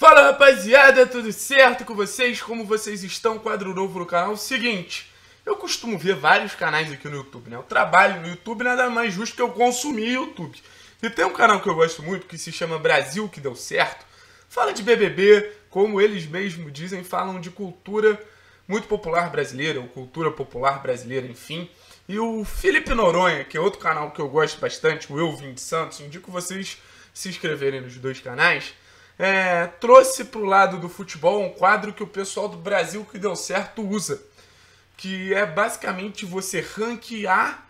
Fala rapaziada, tudo certo com vocês? Como vocês estão? Quadro novo no canal. Seguinte, eu costumo ver vários canais aqui no YouTube, né? Eu trabalho no YouTube, nada mais justo que eu consumir YouTube. E tem um canal que eu gosto muito que se chama Brasil que deu certo. Fala de BBB, como eles mesmos dizem, falam de cultura muito popular brasileira, ou cultura popular brasileira, enfim. E o Felipe Noronha, que é outro canal que eu gosto bastante, o Eu Vim de Santos, indico vocês se inscreverem nos dois canais é, trouxe para o lado do futebol um quadro que o pessoal do Brasil que deu certo usa, que é basicamente você ranquear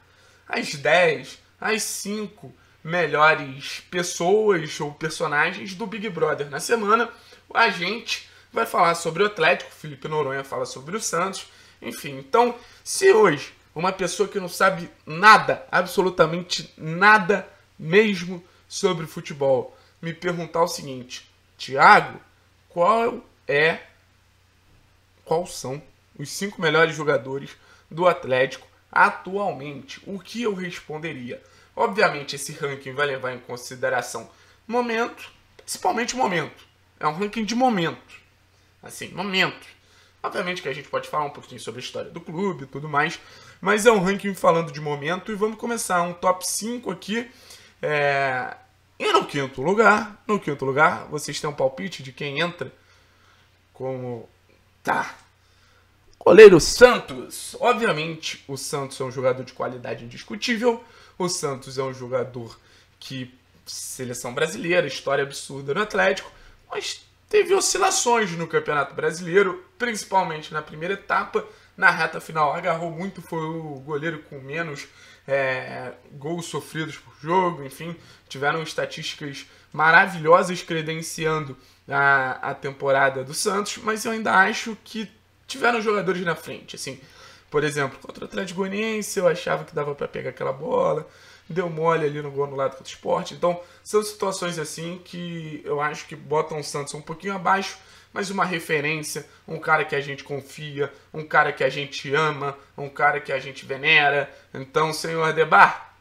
as 10, as 5 melhores pessoas ou personagens do Big Brother. Na semana, a gente vai falar sobre o Atlético, Felipe Noronha fala sobre o Santos, enfim. Então, se hoje uma pessoa que não sabe nada, absolutamente nada mesmo sobre futebol, me perguntar o seguinte: Tiago, qual é quais são os cinco melhores jogadores do Atlético atualmente? O que eu responderia? Obviamente, esse ranking vai levar em consideração momento, principalmente momento. É um ranking de momento. Assim, momento. Obviamente que a gente pode falar um pouquinho sobre a história do clube e tudo mais, mas é um ranking falando de momento e vamos começar um top 5 aqui. É, e no quinto lugar, no quinto lugar, vocês têm um palpite de quem entra como tá. Goleiro Santos. Obviamente, o Santos é um jogador de qualidade indiscutível. O Santos é um jogador que seleção brasileira, história absurda no Atlético, mas teve oscilações no Campeonato Brasileiro, principalmente na primeira etapa. Na reta final, agarrou muito, foi o goleiro com menos é, gols sofridos por jogo, enfim, tiveram estatísticas maravilhosas credenciando a, a temporada do Santos, mas eu ainda acho que tiveram jogadores na frente, assim, por exemplo, contra o Atlético Goianiense eu achava que dava para pegar aquela bola, deu mole ali no gol no lado do esporte, então são situações assim que eu acho que botam o Santos um pouquinho abaixo, mas uma referência, um cara que a gente confia, um cara que a gente ama, um cara que a gente venera. Então, senhor Adebar,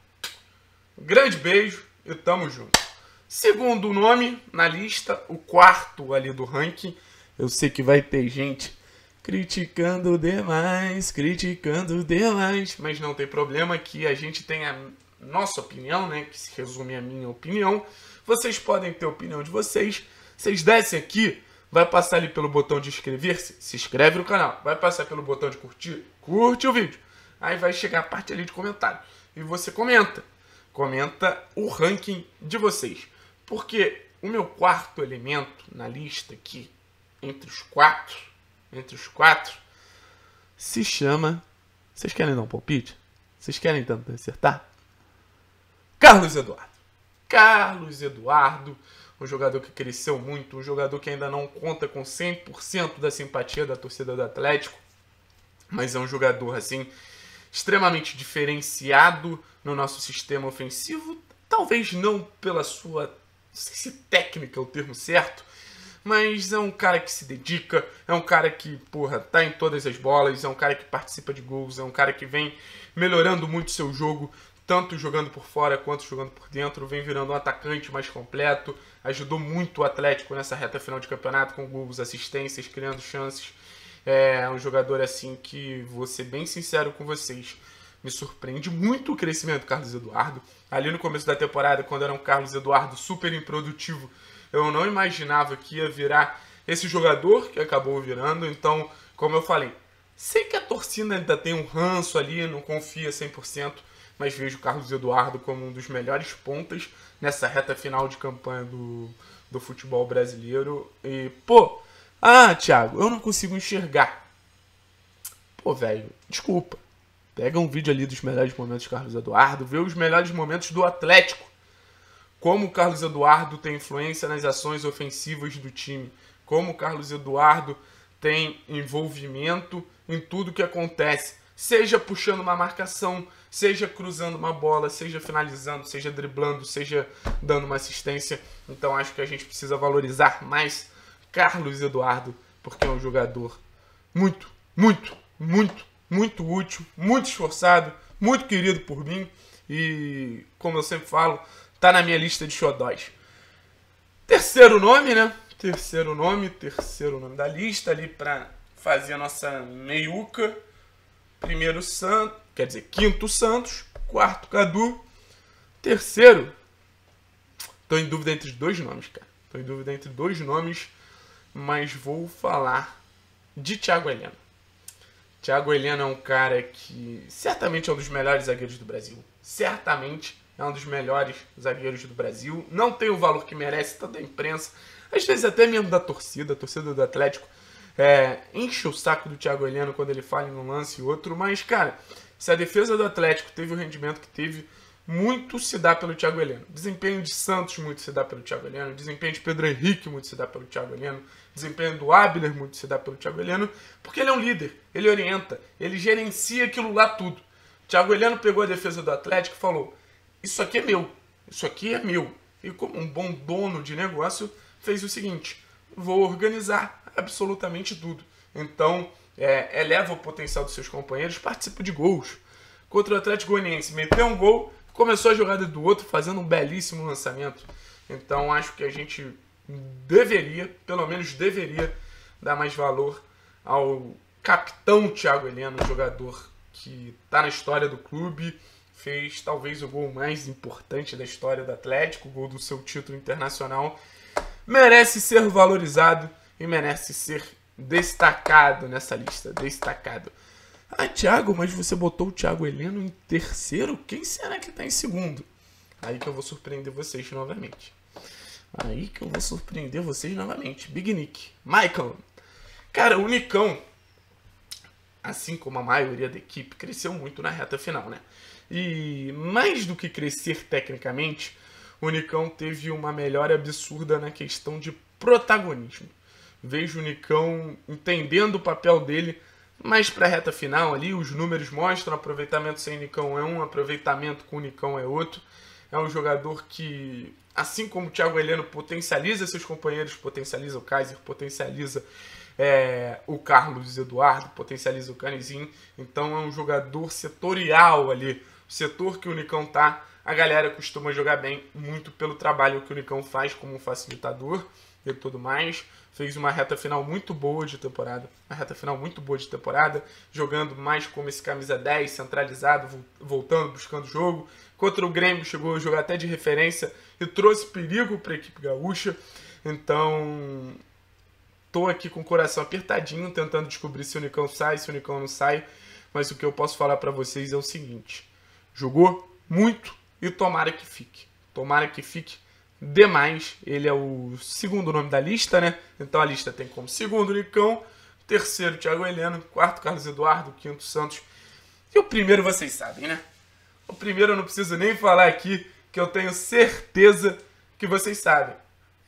grande beijo e tamo junto. Segundo nome na lista, o quarto ali do ranking. Eu sei que vai ter gente criticando demais, criticando demais, mas não tem problema que a gente tem a nossa opinião, né, que se resume a minha opinião. Vocês podem ter a opinião de vocês. Vocês descem aqui, vai passar ali pelo botão de inscrever-se, se inscreve no canal. Vai passar pelo botão de curtir, curte o vídeo. Aí vai chegar a parte ali de comentário. E você comenta. Comenta o ranking de vocês. Porque o meu quarto elemento na lista aqui, entre os quatro, entre os quatro, se chama. Vocês querem dar um palpite? Vocês querem tanto acertar? Carlos Eduardo. Carlos Eduardo um jogador que cresceu muito, um jogador que ainda não conta com 100% da simpatia da torcida do Atlético, mas é um jogador assim extremamente diferenciado no nosso sistema ofensivo, talvez não pela sua não sei se técnica é o termo certo, mas é um cara que se dedica, é um cara que, porra, tá em todas as bolas, é um cara que participa de gols, é um cara que vem melhorando muito seu jogo, tanto jogando por fora quanto jogando por dentro, vem virando um atacante mais completo, ajudou muito o Atlético nessa reta final de campeonato com gols, assistências, criando chances. É um jogador assim que, vou ser bem sincero com vocês, me surpreende muito o crescimento do Carlos Eduardo. Ali no começo da temporada, quando era um Carlos Eduardo super improdutivo, eu não imaginava que ia virar esse jogador que acabou virando. Então, como eu falei, sei que a torcida ainda tem um ranço ali, não confia 100%, mas vejo o Carlos Eduardo como um dos melhores pontas nessa reta final de campanha do, do futebol brasileiro. E, pô, ah, Thiago, eu não consigo enxergar. Pô, velho, desculpa. Pega um vídeo ali dos melhores momentos de Carlos Eduardo, vê os melhores momentos do Atlético. Como o Carlos Eduardo tem influência nas ações ofensivas do time. Como o Carlos Eduardo tem envolvimento em tudo que acontece seja puxando uma marcação, seja cruzando uma bola, seja finalizando, seja driblando, seja dando uma assistência. Então acho que a gente precisa valorizar mais Carlos Eduardo, porque é um jogador muito, muito, muito, muito útil, muito esforçado, muito querido por mim e, como eu sempre falo, tá na minha lista de xodóis. Terceiro nome, né? Terceiro nome, terceiro nome da lista ali para fazer a nossa meiuca. Primeiro Santos, quer dizer, quinto Santos, quarto Cadu, terceiro. Tô em dúvida entre dois nomes, cara. Tô em dúvida entre dois nomes, mas vou falar de Thiago Heleno. Thiago Heleno é um cara que certamente é um dos melhores zagueiros do Brasil. Certamente é um dos melhores zagueiros do Brasil. Não tem o valor que merece, tanto a imprensa, às vezes até mesmo da torcida, a torcida do Atlético. É, enche o saco do Thiago Heleno quando ele fala em um lance e outro, mas, cara, se a defesa do Atlético teve o rendimento que teve, muito se dá pelo Thiago Heleno. Desempenho de Santos muito se dá pelo Thiago Heleno. Desempenho de Pedro Henrique muito se dá pelo Thiago Heleno. Desempenho do Abner muito se dá pelo Thiago Heleno. Porque ele é um líder, ele orienta, ele gerencia aquilo lá tudo. Thiago Heleno pegou a defesa do Atlético e falou: Isso aqui é meu, isso aqui é meu. E como um bom dono de negócio, fez o seguinte: vou organizar absolutamente tudo. Então, é, eleva o potencial dos seus companheiros, participa de gols. Contra o Atlético Goianiense, meteu um gol, começou a jogada do outro fazendo um belíssimo lançamento. Então acho que a gente deveria, pelo menos deveria, dar mais valor ao capitão Thiago Heleno, jogador que está na história do clube, fez talvez o gol mais importante da história do Atlético, o gol do seu título internacional. Merece ser valorizado e merece ser destacado nessa lista, destacado. Ah, Thiago, mas você botou o Thiago Heleno em terceiro? Quem será que tá em segundo? Aí que eu vou surpreender vocês novamente. Aí que eu vou surpreender vocês novamente. Big Nick. Michael. Cara, o Nicão, assim como a maioria da equipe, cresceu muito na reta final, né? E mais do que crescer tecnicamente, o Nicão teve uma melhora absurda na questão de protagonismo. Vejo o Nicão entendendo o papel dele mas para a reta final ali, os números mostram aproveitamento sem Nicão é um, aproveitamento com Nicão é outro. É um jogador que, assim como o Thiago Heleno potencializa seus companheiros, potencializa o Kaiser, potencializa é, o Carlos Eduardo, potencializa o Canizinho. Então é um jogador setorial ali. O setor que o Nicão tá, a galera costuma jogar bem, muito pelo trabalho que o Nicão faz como facilitador e tudo mais fez uma reta final muito boa de temporada, uma reta final muito boa de temporada, jogando mais como esse camisa 10, centralizado, voltando, buscando jogo. Contra o Grêmio chegou a jogar até de referência e trouxe perigo para a equipe gaúcha. Então, tô aqui com o coração apertadinho, tentando descobrir se o Nicão sai, se o Nicão não sai. Mas o que eu posso falar para vocês é o seguinte: jogou muito e tomara que fique. Tomara que fique demais. Ele é o segundo nome da lista, né? Então a lista tem como segundo Nicão, terceiro Thiago Heleno, quarto Carlos Eduardo, quinto Santos. E o primeiro vocês sabem, né? O primeiro eu não preciso nem falar aqui, que eu tenho certeza que vocês sabem.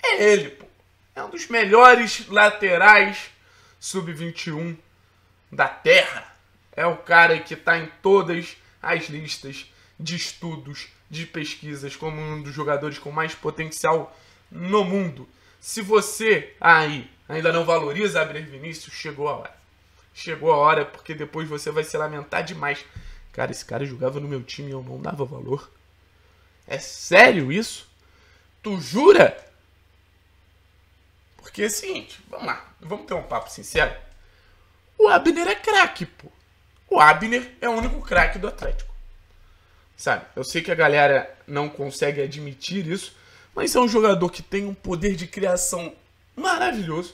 É ele, pô. É um dos melhores laterais sub-21 da Terra. É o cara que está em todas as listas de estudos de pesquisas como um dos jogadores com mais potencial no mundo. Se você aí ainda não valoriza Abner Vinícius, chegou a hora. Chegou a hora porque depois você vai se lamentar demais. Cara, esse cara jogava no meu time e eu não dava valor. É sério isso? Tu jura? Porque é o seguinte, vamos lá, vamos ter um papo sincero. O Abner é craque, pô. O Abner é o único craque do Atlético. Sabe? Eu sei que a galera não consegue admitir isso, mas é um jogador que tem um poder de criação maravilhoso.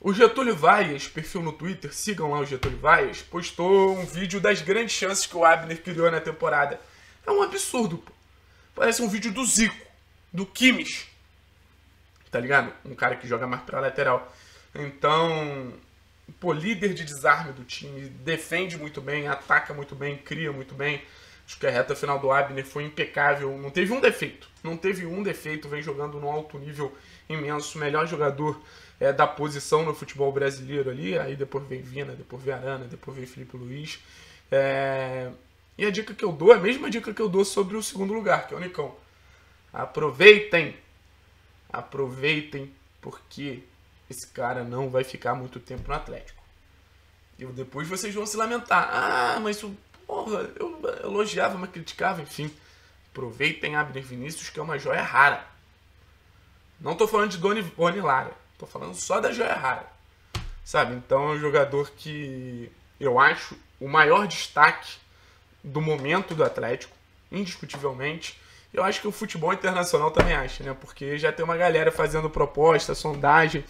O Getúlio Vaias, perfil no Twitter, sigam lá o Getúlio Vaias, postou um vídeo das grandes chances que o Abner criou na temporada. É um absurdo, pô. Parece um vídeo do Zico, do Kimmich. Tá ligado? Um cara que joga mais pra lateral. Então, pô, líder de desarme do time, defende muito bem, ataca muito bem, cria muito bem. Acho que a reta final do Abner foi impecável, não teve um defeito. Não teve um defeito, vem jogando num alto nível imenso, melhor jogador é, da posição no futebol brasileiro ali. Aí depois vem Vina, depois vem Arana, depois vem Felipe Luiz. É... E a dica que eu dou é a mesma dica que eu dou sobre o segundo lugar, que é o Nicão. Aproveitem, aproveitem, porque esse cara não vai ficar muito tempo no Atlético. E depois vocês vão se lamentar. Ah, mas o Porra, eu elogiava, mas criticava, enfim. Aproveitem Abner Vinícius, que é uma joia rara. Não tô falando de Doni, Doni Lara. Tô falando só da Joia Rara. Sabe? Então é um jogador que eu acho o maior destaque do momento do Atlético, indiscutivelmente. Eu acho que o futebol internacional também acha, né? Porque já tem uma galera fazendo proposta, sondagem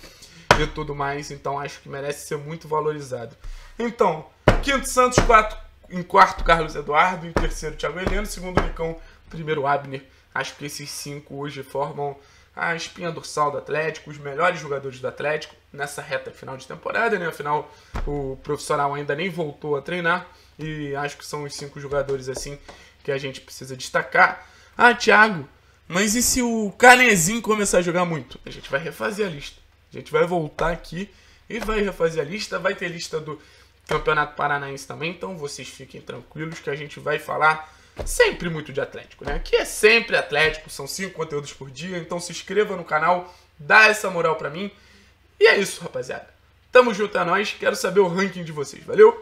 e tudo mais, então acho que merece ser muito valorizado. Então, quinto Santos, quatro, em quarto Carlos Eduardo, em terceiro Thiago Heleno, segundo Nicão, primeiro Abner. Acho que esses cinco hoje formam a espinha dorsal do Atlético, os melhores jogadores do Atlético nessa reta final de temporada, né? Afinal, o profissional ainda nem voltou a treinar e acho que são os cinco jogadores assim que a gente precisa destacar. Ah, Thiago, mas e se o Canezinho começar a jogar muito? A gente vai refazer a lista. A gente vai voltar aqui e vai refazer a lista. Vai ter lista do Campeonato Paranaense também, então vocês fiquem tranquilos que a gente vai falar sempre muito de Atlético, né? Aqui é sempre Atlético, são cinco conteúdos por dia, então se inscreva no canal, dá essa moral pra mim. E é isso, rapaziada. Tamo junto a nós, quero saber o ranking de vocês, valeu?